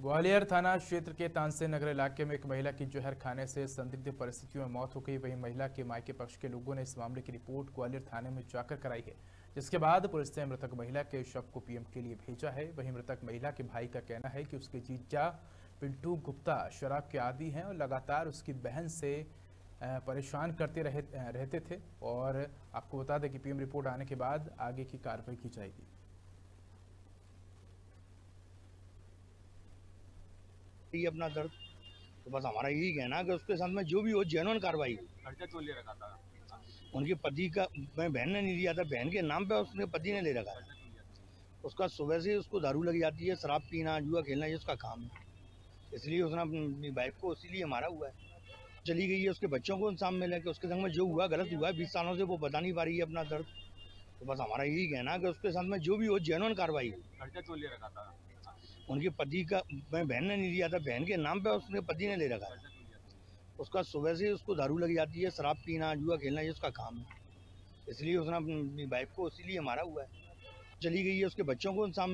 ग्वालियर थाना क्षेत्र के तानसे नगर इलाके में एक महिला की जहर खाने से संदिग्ध परिस्थितियों में मौत हो गई। वहीं महिला के मायके पक्ष के लोगों ने इस मामले की रिपोर्ट ग्वालियर थाने में जाकर कराई है, जिसके बाद पुलिस ने मृतक महिला के शव को पीएम के लिए भेजा है। वहीं मृतक महिला के भाई का कहना है कि उसके जीजा पिंटू गुप्ता शराब के आदि हैं और लगातार उसकी बहन से परेशान करते रहे रहते थे। और आपको बता दें कि पीएम रिपोर्ट आने के बाद आगे की कार्रवाई की जाएगी। ये अपना दर्द। तो बस हमारा यही कहना है कि उसके साथ में जो भी हो जेनुअन कार्रवाई। उनके पति का मैं बहन ने नहीं दिया था बहन के नाम पे उसने पति ने ले रखा है? उसका सुबह से उसको दारू लग जाती है शराब पीना जुआ खेलना ये उसका काम है। इसलिए उसने अपनी वाइफ को इसीलिए मारा हुआ है। चली गई है उसके बच्चों को इंसाम मिले कि उसके संग में जो हुआ गलत हुआ है बीस सालों से वो बता नहीं पा रही है अपना दर्द। तो बस हमारा यही कहना है कि उसके साथ में जो भी हो जेनुअन कार्रवाई। खर्चा क्यों ले रखा था? उनके पति का, मैं बहन ने नहीं दिया था, बहन के नाम पे उसने पति ने ले रखा है? उसका सुबह से उसको दारू लग जाती है, शराब पीना, जुआ खेलना, ये उसका काम है। इसलिए उसने अपनी वाइफ को, इसीलिए मारा हुआ है। चली गई है उसके बच्चों को इंसाम